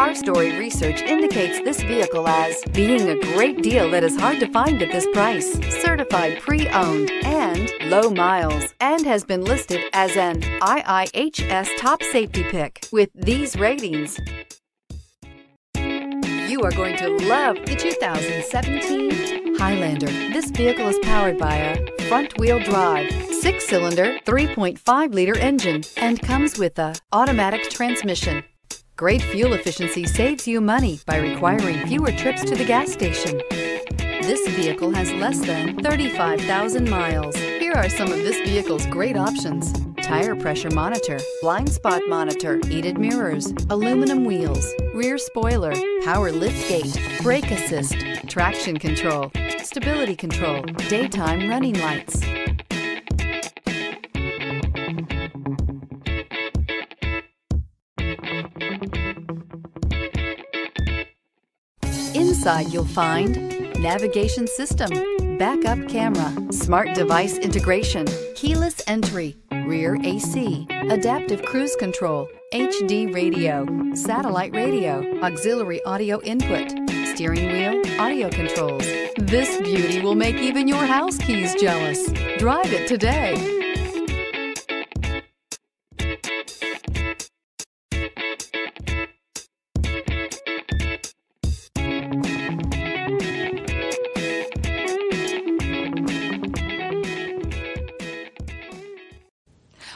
Car Story research indicates this vehicle as being a great deal that is hard to find at this price, certified pre-owned and low miles, and has been listed as an IIHS top safety pick with these ratings. You are going to love the 2017 Highlander. This vehicle is powered by a front-wheel drive, six-cylinder, 3.5-liter engine, and comes with a automatic transmission. Great fuel efficiency saves you money by requiring fewer trips to the gas station. This vehicle has less than 35,000 miles. Here are some of this vehicle's great options. Tire pressure monitor, blind spot monitor, heated mirrors, aluminum wheels, rear spoiler, power lift gate, brake assist, traction control, stability control, daytime running lights. Inside you'll find navigation system, backup camera, smart device integration, keyless entry, rear AC, adaptive cruise control, HD radio, satellite radio, auxiliary audio input, steering wheel, audio controls. This beauty will make even your house keys jealous. Drive it today.